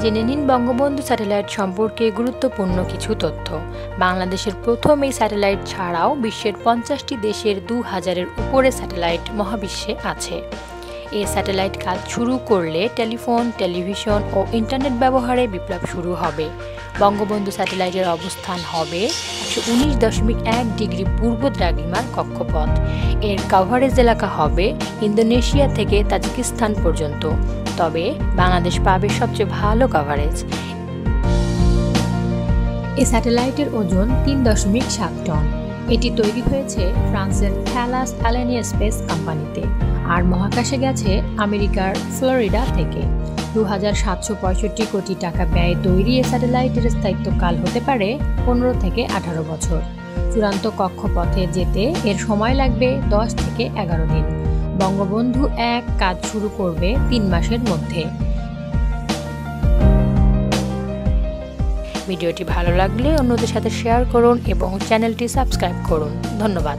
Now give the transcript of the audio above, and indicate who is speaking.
Speaker 1: জেনে নিন বঙ্গবন্ধু স্যাটেলাইট সম্পর্কে গুরুত্বপূর্ণ কিছু তথ্য। বাংলাদেশের প্রথম এই স্যাটেলাইট ছাড়াও বিশ্বের পঞ্চাশটি দেশের দু হাজারের উপরে স্যাটেলাইট মহাবিশ্বে আছে। এই স্যাটেলাইট কাজ শুরু করলে টেলিফোন, টেলিভিশন ও ইন্টারনেট ব্যবহারে বিপ্লব শুরু হবে। বঙ্গবন্ধু স্যাটেলাইটের অবস্থান হবে একশো উনিশ দশমিক এক ডিগ্রি পূর্ব দ্রাঘিমার কক্ষপথ। এর কাভারেজ এলাকা হবে ইন্দোনেশিয়া থেকে তাজিকিস্তান পর্যন্ত। তবে বাংলাদেশ পাবে সবচেয়ে ভালো কাভারেজ এই স্যাটেলাইটের ওজন তিন দশমিক সাত টন। এটি তৈরি হয়েছে ফ্রান্সের থ্যালাস অ্যালেনিয়া স্পেস কোম্পানিতে। আর মহাকাশে গেছে আমেরিকার ফ্লোরিডা থেকে। দু হাজার সাতশো পঁয়ষট্টি কোটি টাকা ব্যয়ে তৈরি এ স্যাটেলাইটের স্থায়িত্বকাল হতে পারে পনেরো থেকে আঠারো বছর। চূড়ান্ত কক্ষপথে যেতে এর সময় লাগবে দশ থেকে এগারো দিন। বঙ্গবন্ধু এক কাজ শুরু করবে তিন মাসের মধ্যে। ভিডিওটি ভালো লাগলে অন্যদের সাথে শেয়ার করুন এবং চ্যানেলটি সাবস্ক্রাইব করুন। ধন্যবাদ।